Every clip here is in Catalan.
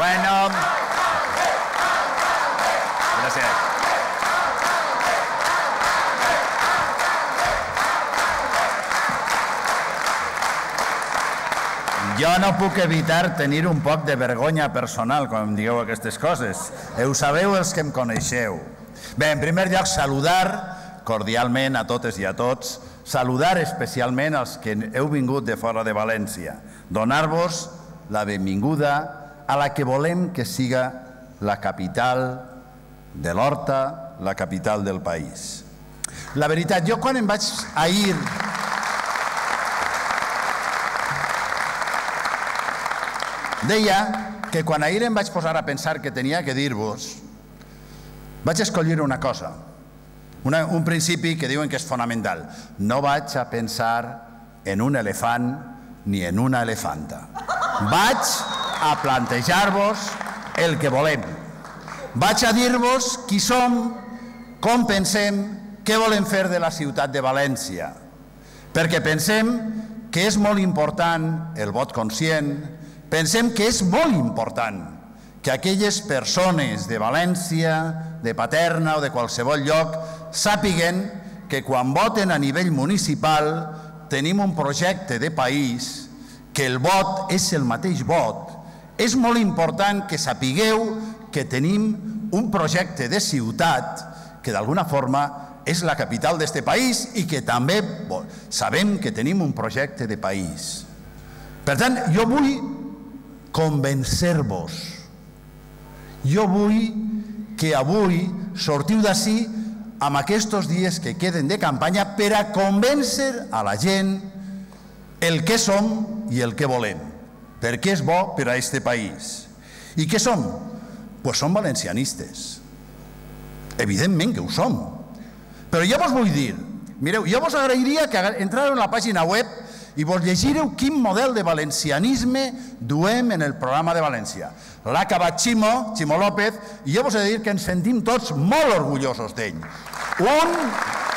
Bueno. Gràcies. Jo no puc evitar tenir un poc de vergonya personal quan em digueu aquestes coses. Ho sabeu els que em coneixeu. Bé, en primer lloc, saludar cordialment a totes i a tots, saludar especialment als que heu vingut de fora de València, donar-vos la benvinguda a la que volem que siga la capital de l'Horta, la capital del país. La veritat, jo quan em vaig ahir Deia que quan ahir em vaig posar a pensar que tenia que dir-vos, vaig escollir una cosa, una, un principi que diuen que és fonamental. No vaig a pensar en un elefant ni en una elefanta. Vaig a plantejar-vos el que volem. Vaig a dir-vos qui som, com pensem, què volem fer de la ciutat de València. Perquè pensem que és molt important el vot conscient, Pensem que és molt important que aquelles persones de València, de Paterna o de qualsevol lloc sàpiguen que quan voten a nivell municipal tenim un projecte de país, que el vot és el mateix vot. És molt important que sapigueu que tenim un projecte de ciutat que d'alguna forma és la capital d'este país i que també sabem que tenim un projecte de país. Per tant, jo vull convencer-vos. Jo vull que avui sortiu d'ací amb aquests dies que queden de campanya per a convèncer a la gent el que som i el que volem, perquè és bo per a este país. I què som? Pues som valencianistes. Evidentment que ho som. Però jo vos vull dir, mireu, jo vos agrairia que entrareu en la pàgina web i vos llegireu quin model de valencianisme duem en el programa de València. L'ha acabat Ximo, Ximo López, i jo vos he de dir que ens sentim tots molt orgullosos d'ell. Un...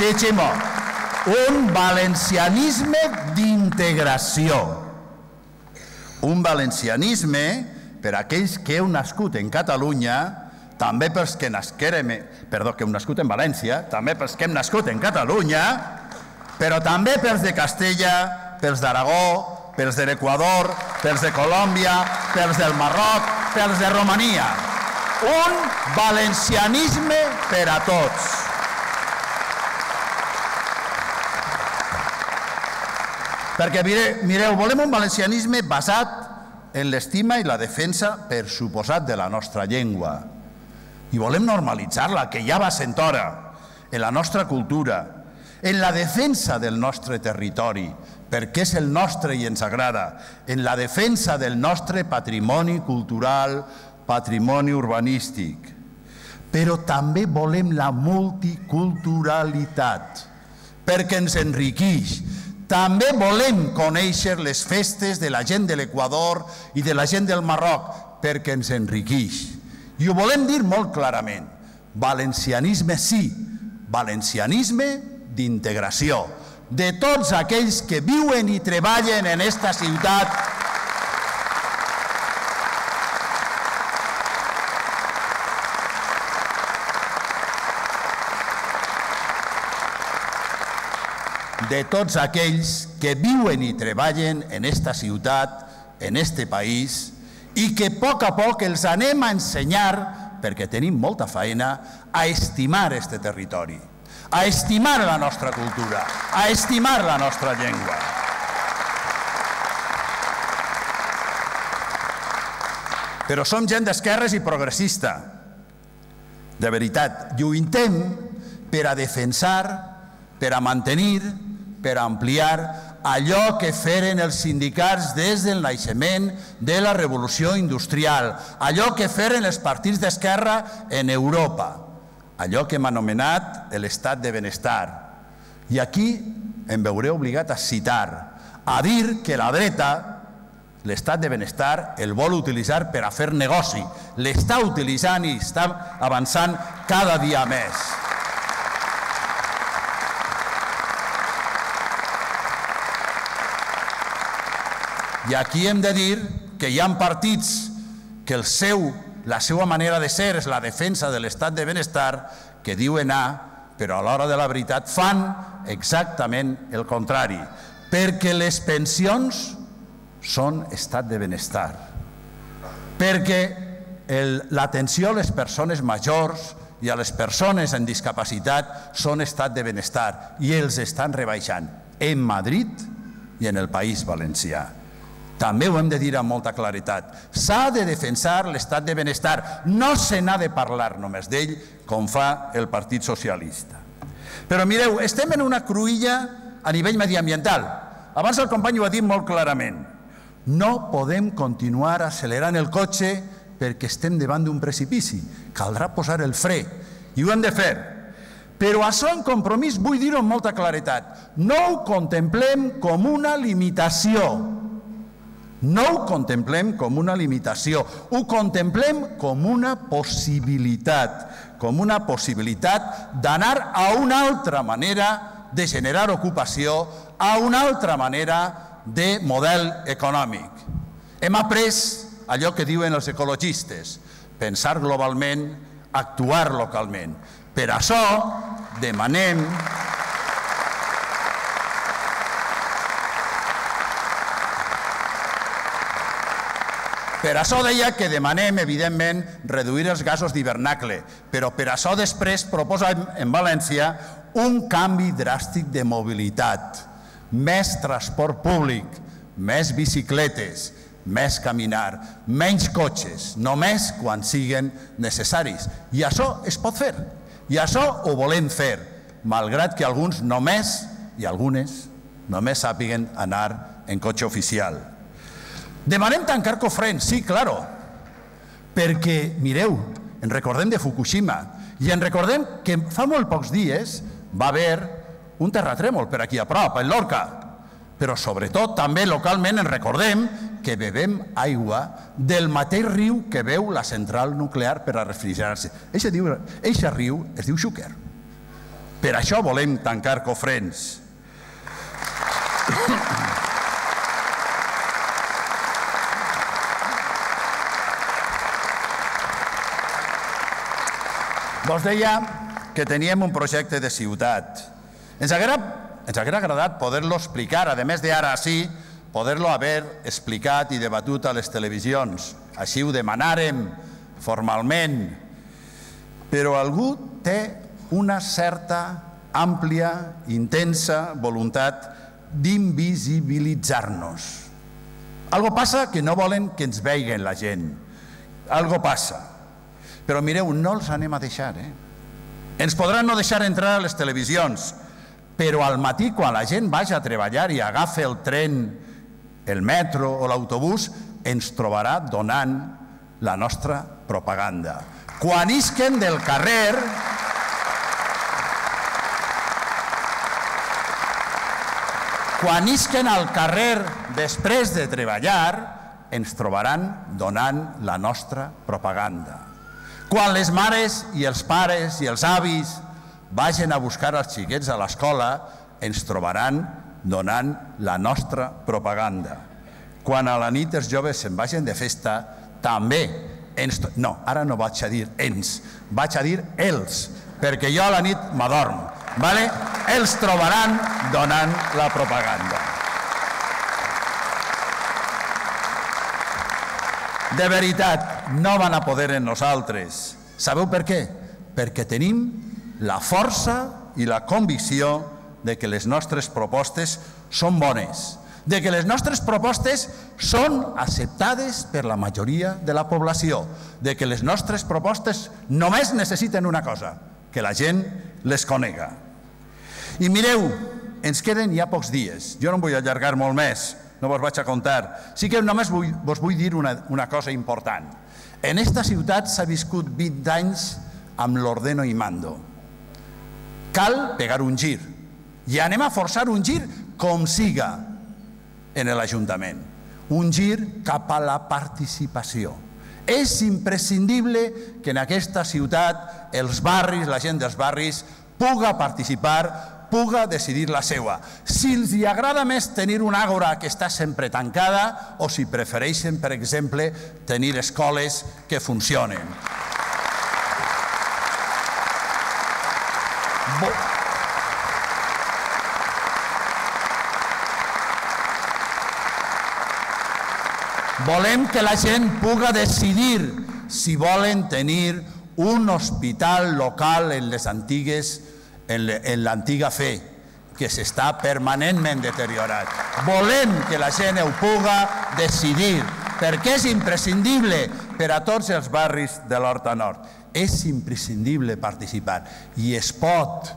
Ximo, un valencianisme d'integració. Un valencianisme per a aquells que heu nascut en Catalunya també pels que nasquerem, perdó, que hem nascut en València, també pels que hem nascut en Catalunya, però també pels de Castella, pels d'Aragó, pels de l'Equador, pels de Colòmbia, pels del Marroc, pels de Romania. Un valencianisme per a tots. Perquè mireu, volem un valencianisme basat en l'estima i la defensa, per suposat, de la nostra llengua i volem normalitzar-la, que ja va sent hora, en la nostra cultura, en la defensa del nostre territori, perquè és el nostre i ens agrada, en la defensa del nostre patrimoni cultural, patrimoni urbanístic. Però també volem la multiculturalitat, perquè ens enriqueix. També volem conèixer les festes de la gent de l'Equador i de la gent del Marroc, perquè ens enriqueix. I ho volem dir molt clarament. Valencianisme sí, valencianisme d'integració, de tots aquells que viuen i treballen en esta ciutat de tots aquells que viuen i treballen en esta ciutat, en este país, i que a poc a poc els anem a ensenyar, perquè tenim molta feina, a estimar este territori, a estimar la nostra cultura, a estimar la nostra llengua. Però som gent d'esquerres i progressista, de veritat. Lluitem per a defensar, per a mantenir, per ampliar allò que feren els sindicats des del naixement de la revolució industrial, allò que feren els partits d'esquerra en Europa, allò que hem anomenat l'estat de benestar. I aquí em veuré obligat a citar, a dir que la dreta l'estat de benestar el vol utilitzar per a fer negoci. L'està utilitzant i està avançant cada dia més. I aquí hem de dir que hi ha partits que el seu, la seva manera de ser és la defensa de l'estat de benestar, que diuen A, però a l'hora de la veritat fan exactament el contrari, perquè les pensions són estat de benestar, perquè l'atenció a les persones majors i a les persones amb discapacitat són estat de benestar i els estan rebaixant en Madrid i en el País Valencià. També ho hem de dir amb molta claritat. S'ha de defensar l'estat de benestar. No se n'ha de parlar només d'ell, com fa el Partit Socialista. Però mireu, estem en una cruïlla a nivell mediambiental. Abans el company ho ha dit molt clarament. No podem continuar accelerant el cotxe perquè estem davant d'un precipici. Caldrà posar el fre i ho hem de fer. Però això en compromís vull dir-ho amb molta claretat. No ho contemplem com una limitació. No ho contemplem com una limitació, ho contemplem com una possibilitat, com una possibilitat d'anar a una altra manera de generar ocupació, a una altra manera de model econòmic. Hem après allò que diuen els ecologistes, pensar globalment, actuar localment. Per això demanem Per això deia que demanem, evidentment, reduir els gasos d'hivernacle, però per això després proposa en València un canvi dràstic de mobilitat, més transport públic, més bicicletes, més caminar, menys cotxes, només quan siguen necessaris. I això es pot fer. I això ho volem fer, malgrat que alguns només, i algunes, només sàpiguen anar en cotxe oficial. Demanem tancar Cofrent, sí, claro, perquè, mireu, en recordem de Fukushima i en recordem que fa molt pocs dies va haver un terratrèmol per aquí a prop, a Lorca, però sobretot també localment en recordem que bevem aigua del mateix riu que veu la central nuclear per a refrigerar-se. Eixe riu es diu Xúquer. Per això volem tancar cofrents. Vos deia que teníem un projecte de ciutat. Ens haguera, ens haguera agradat poder-lo explicar, a més d'ara sí, poder-lo haver explicat i debatut a les televisions. Així ho demanàrem formalment. Però algú té una certa àmplia, intensa voluntat d'invisibilitzar-nos. Algo passa que no volen que ens veiguen la gent. Algo passa. Però mireu, no els anem a deixar. Eh? Ens podran no deixar entrar a les televisions, però al matí, quan la gent vagi a treballar i agafa el tren, el metro o l'autobús, ens trobarà donant la nostra propaganda. Quan isquen del carrer, quan isquen al carrer després de treballar, ens trobaran donant la nostra propaganda. Quan les mares i els pares i els avis vagin a buscar els xiquets a l'escola, ens trobaran donant la nostra propaganda. Quan a la nit els joves se'n vagin de festa, també ens... No, ara no vaig a dir ens, vaig a dir els, perquè jo a la nit m'adorm. Vale? Els trobaran donant la propaganda. De veritat, no van a poder en nosaltres. Sabeu per què? Perquè tenim la força i la convicció de que les nostres propostes són bones, de que les nostres propostes són acceptades per la majoria de la població, de que les nostres propostes només necessiten una cosa, que la gent les conega. I mireu, ens queden ja pocs dies. Jo no em vull allargar molt més, no vos vaig a contar. Sí que només vull, vos vull dir una, una cosa important. En esta ciutat s'ha viscut 20 anys amb l'ordeno i mando. Cal pegar un gir. I anem a forçar un gir com siga en l'Ajuntament. Un gir cap a la participació. És imprescindible que en aquesta ciutat els barris, la gent dels barris, puga participar puga decidir la seua. Si els hi agrada més tenir una àgora que està sempre tancada o si prefereixen, per exemple, tenir escoles que funcionen. Volem que la gent puga decidir si volen tenir un hospital local en les antigues en l'antiga fe, que s'està permanentment deteriorat. Volem que la gent ho puga decidir, perquè és imprescindible per a tots els barris de l'Horta Nord. És imprescindible participar i es pot.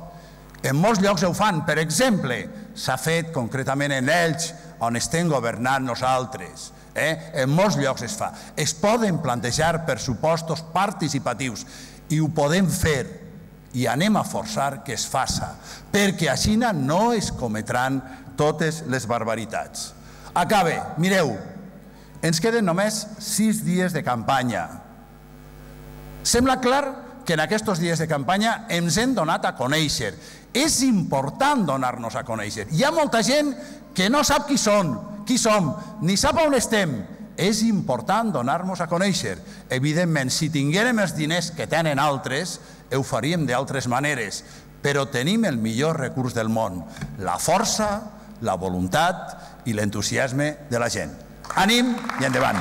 En molts llocs ho fan. Per exemple, s'ha fet concretament en Elx, on estem governant nosaltres. Eh? En molts llocs es fa. Es poden plantejar pressupostos participatius i ho podem fer i anem a forçar que es faça, perquè a Xina no es cometran totes les barbaritats. Acabe, mireu, ens queden només sis dies de campanya. Sembla clar que en aquests dies de campanya ens hem donat a conèixer. És important donar-nos a conèixer. Hi ha molta gent que no sap qui són, qui som, ni sap on estem. És important donar-nos a conèixer. Evidentment, si tinguérem els diners que tenen altres, ho faríem d'altres maneres, però tenim el millor recurs del món, la força, la voluntat i l'entusiasme de la gent. Ànim i endavant.